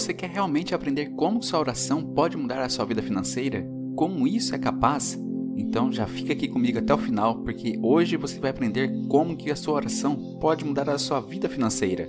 Você quer realmente aprender como sua oração pode mudar a sua vida financeira? Como isso é capaz? Então já fica aqui comigo até o final, porque hoje você vai aprender como que a sua oração pode mudar a sua vida financeira.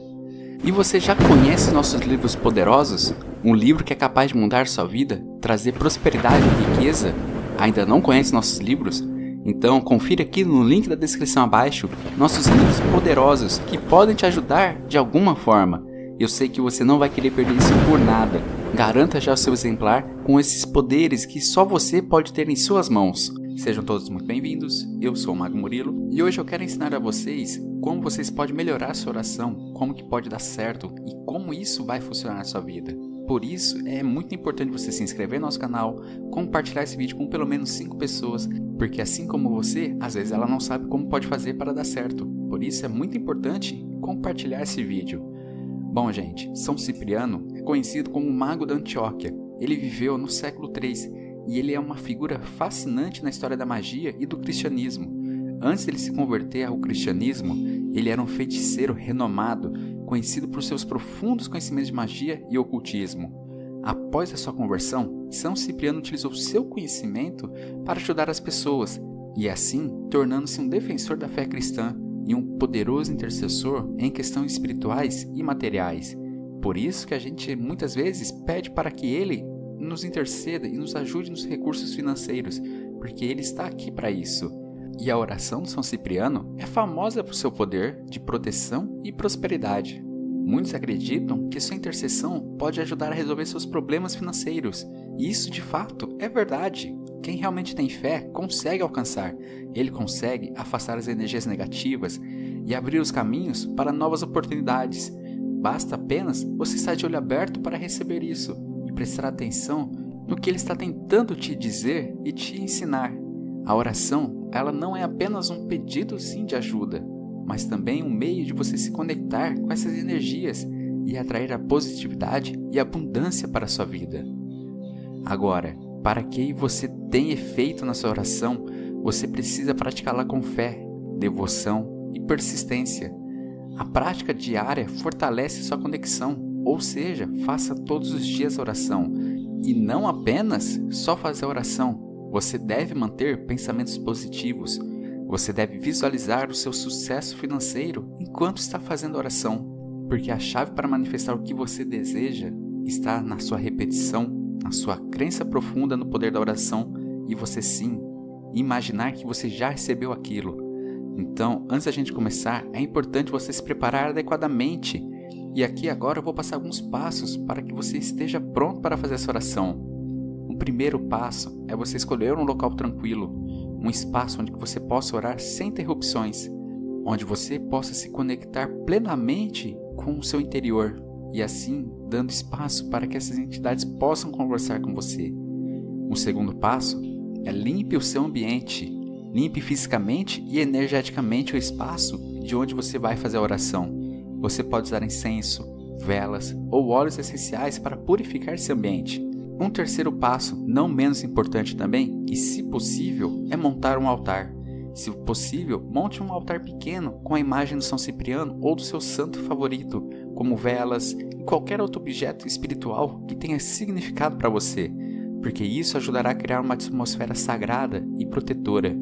E você já conhece nossos livros poderosos? Um livro que é capaz de mudar sua vida, trazer prosperidade e riqueza? Ainda não conhece nossos livros? Então confira aqui no link da descrição abaixo nossos livros poderosos que podem te ajudar de alguma forma. Eu sei que você não vai querer perder isso por nada. Garanta já o seu exemplar com esses poderes que só você pode ter em suas mãos. Sejam todos muito bem-vindos. Eu sou o Mago Murilo e hoje eu quero ensinar a vocês como vocês podem melhorar sua oração, como que pode dar certo e como isso vai funcionar na sua vida. Por isso, é muito importante você se inscrever no nosso canal, compartilhar esse vídeo com pelo menos 5 pessoas, porque assim como você, às vezes ela não sabe como pode fazer para dar certo. Por isso é muito importante compartilhar esse vídeo. Bom, gente, São Cipriano é conhecido como o Mago da Antioquia. Ele viveu no século 3 e ele é uma figura fascinante na história da magia e do cristianismo. Antes de ele se converter ao cristianismo, ele era um feiticeiro renomado, conhecido por seus profundos conhecimentos de magia e ocultismo. Após a sua conversão, São Cipriano utilizou seu conhecimento para ajudar as pessoas e assim tornando-se um defensor da fé cristã e um poderoso intercessor em questões espirituais e materiais. Por isso que a gente muitas vezes pede para que ele nos interceda e nos ajude nos recursos financeiros, porque ele está aqui para isso. E a oração de São Cipriano é famosa por seu poder de proteção e prosperidade. Muitos acreditam que sua intercessão pode ajudar a resolver seus problemas financeiros, e isso de fato é verdade. Quem realmente tem fé consegue alcançar, ele consegue afastar as energias negativas e abrir os caminhos para novas oportunidades. Basta apenas você estar de olho aberto para receber isso e prestar atenção no que ele está tentando te dizer e te ensinar. A oração, ela não é apenas um pedido sim de ajuda, mas também um meio de você se conectar com essas energias e atrair a positividade e abundância para a sua vida. Agora, para que você tenha efeito na sua oração, você precisa praticá-la com fé, devoção e persistência. A prática diária fortalece sua conexão, ou seja, faça todos os dias a oração e não apenas só fazer a oração. Você deve manter pensamentos positivos. Você deve visualizar o seu sucesso financeiro enquanto está fazendo a oração, porque a chave para manifestar o que você deseja está na sua repetição a sua crença profunda no poder da oração e você sim imaginar que você já recebeu aquilo. Então, antes da gente começar, é importante você se preparar adequadamente. E aqui agora eu vou passar alguns passos para que você esteja pronto para fazer essa oração. O primeiro passo é você escolher um local tranquilo, um espaço onde você possa orar sem interrupções, onde você possa se conectar plenamente com o seu interior, e assim dando espaço para que essas entidades possam conversar com você. O segundo passo é limpe o seu ambiente, limpe fisicamente e energeticamente o espaço de onde você vai fazer a oração. Você pode usar incenso, velas ou óleos essenciais para purificar esse ambiente. Um terceiro passo, não menos importante também, e se possível, é montar um altar. Se possível, monte um altar pequeno com a imagem do São Cipriano ou do seu santo favorito, como velas e qualquer outro objeto espiritual que tenha significado para você, porque isso ajudará a criar uma atmosfera sagrada e protetora.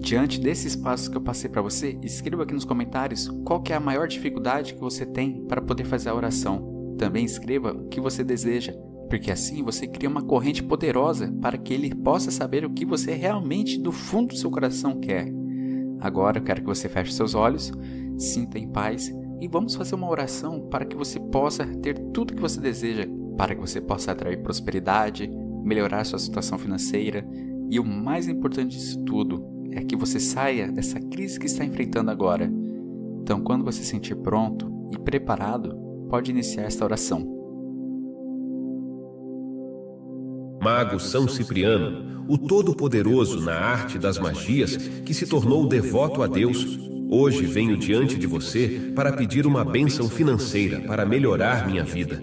Diante desses passos que eu passei para você, escreva aqui nos comentários qual é a maior dificuldade que você tem para poder fazer a oração. Também escreva o que você deseja, porque assim você cria uma corrente poderosa para que ele possa saber o que você realmente do fundo do seu coração quer. Agora eu quero que você feche seus olhos, sinta em paz e vamos fazer uma oração para que você possa ter tudo que você deseja, para que você possa atrair prosperidade, melhorar sua situação financeira e o mais importante disso tudo é que você saia dessa crise que está enfrentando agora. Então, quando você se sentir pronto e preparado, pode iniciar esta oração. Mago São Cipriano, o Todo-Poderoso na arte das magias, que se tornou devoto a Deus, hoje venho diante de você para pedir uma bênção financeira para melhorar minha vida.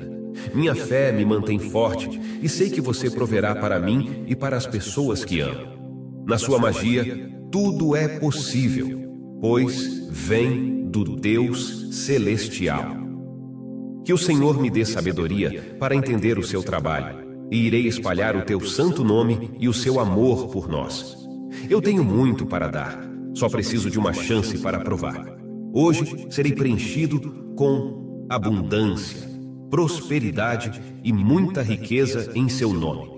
Minha fé me mantém forte e sei que você proverá para mim e para as pessoas que amo. Na sua magia, tudo é possível, pois vem do Deus Celestial. Que o Senhor me dê sabedoria para entender o seu trabalho, e irei espalhar o teu santo nome e o seu amor por nós. Eu tenho muito para dar, só preciso de uma chance para provar. Hoje serei preenchido com abundância, prosperidade e muita riqueza em seu nome.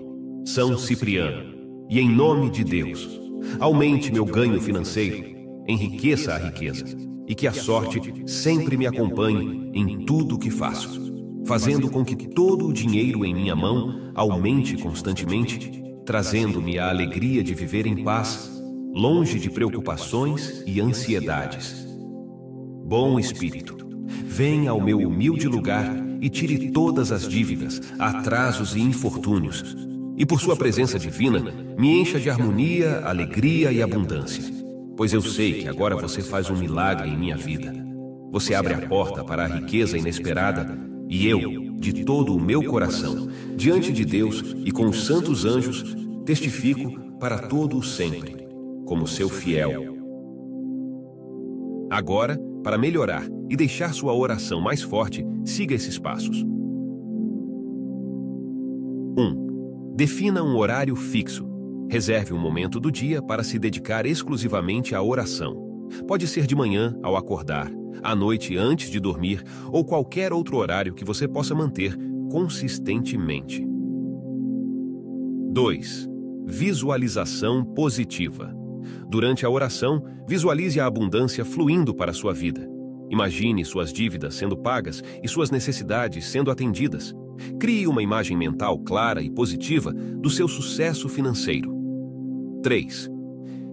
São Cipriano. E em nome de Deus, aumente meu ganho financeiro, enriqueça a riqueza e que a sorte sempre me acompanhe em tudo o que faço, fazendo com que todo o dinheiro em minha mão aumente constantemente, trazendo-me a alegria de viver em paz, longe de preocupações e ansiedades. Bom Espírito, venha ao meu humilde lugar e tire todas as dívidas, atrasos e infortúnios, e por sua presença divina, me encha de harmonia, alegria e abundância pois eu sei que agora você faz um milagre em minha vida. Você abre a porta para a riqueza inesperada e eu, de todo o meu coração, diante de Deus e com os santos anjos, testifico para todo o sempre, como seu fiel. Agora, para melhorar e deixar sua oração mais forte, siga esses passos. 1. Um, defina um horário fixo Reserve um momento do dia para se dedicar exclusivamente à oração. Pode ser de manhã, ao acordar, à noite antes de dormir ou qualquer outro horário que você possa manter consistentemente. 2. Visualização positiva. Durante a oração, visualize a abundância fluindo para a sua vida. Imagine suas dívidas sendo pagas e suas necessidades sendo atendidas. Crie uma imagem mental clara e positiva do seu sucesso financeiro. 3.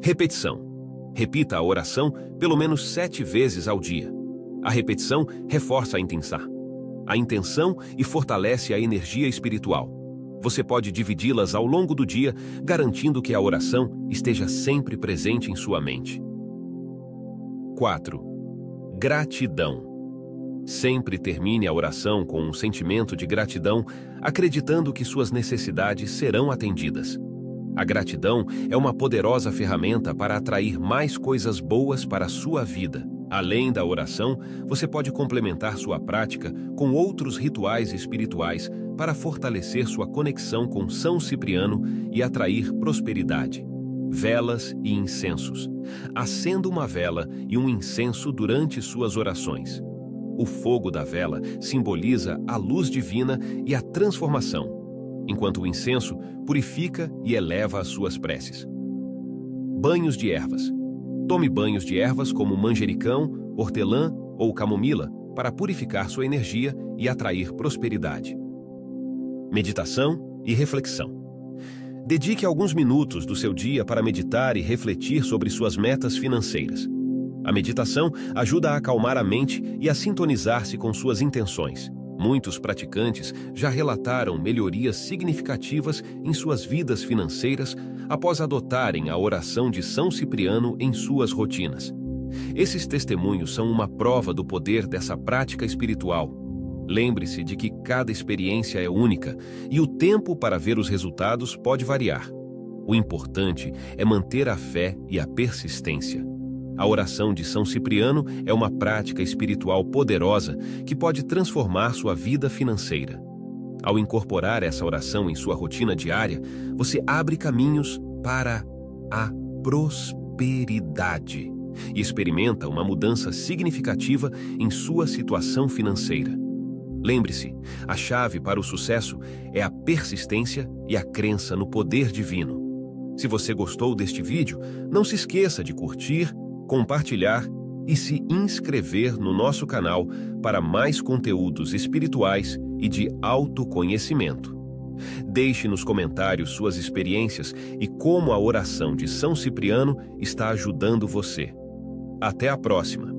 Repetição. Repita a oração pelo menos sete vezes ao dia. A repetição reforça a intenção. A intenção e fortalece a energia espiritual. Você pode dividi-las ao longo do dia, garantindo que a oração esteja sempre presente em sua mente. 4. Gratidão. Sempre termine a oração com um sentimento de gratidão, acreditando que suas necessidades serão atendidas. A gratidão é uma poderosa ferramenta para atrair mais coisas boas para a sua vida. Além da oração, você pode complementar sua prática com outros rituais espirituais para fortalecer sua conexão com São Cipriano e atrair prosperidade. Velas e incensos. Acenda uma vela e um incenso durante suas orações. O fogo da vela simboliza a luz divina e a transformação enquanto o incenso purifica e eleva as suas preces. Banhos de ervas. Tome banhos de ervas como manjericão, hortelã ou camomila para purificar sua energia e atrair prosperidade. Meditação e reflexão. Dedique alguns minutos do seu dia para meditar e refletir sobre suas metas financeiras. A meditação ajuda a acalmar a mente e a sintonizar-se com suas intenções. Muitos praticantes já relataram melhorias significativas em suas vidas financeiras após adotarem a oração de São Cipriano em suas rotinas. Esses testemunhos são uma prova do poder dessa prática espiritual. Lembre-se de que cada experiência é única e o tempo para ver os resultados pode variar. O importante é manter a fé e a persistência. A oração de São Cipriano é uma prática espiritual poderosa que pode transformar sua vida financeira. Ao incorporar essa oração em sua rotina diária, você abre caminhos para a prosperidade e experimenta uma mudança significativa em sua situação financeira. Lembre-se, a chave para o sucesso é a persistência e a crença no poder divino. Se você gostou deste vídeo, não se esqueça de curtir, compartilhar e se inscrever no nosso canal para mais conteúdos espirituais e de autoconhecimento. Deixe nos comentários suas experiências e como a oração de São Cipriano está ajudando você. Até a próxima!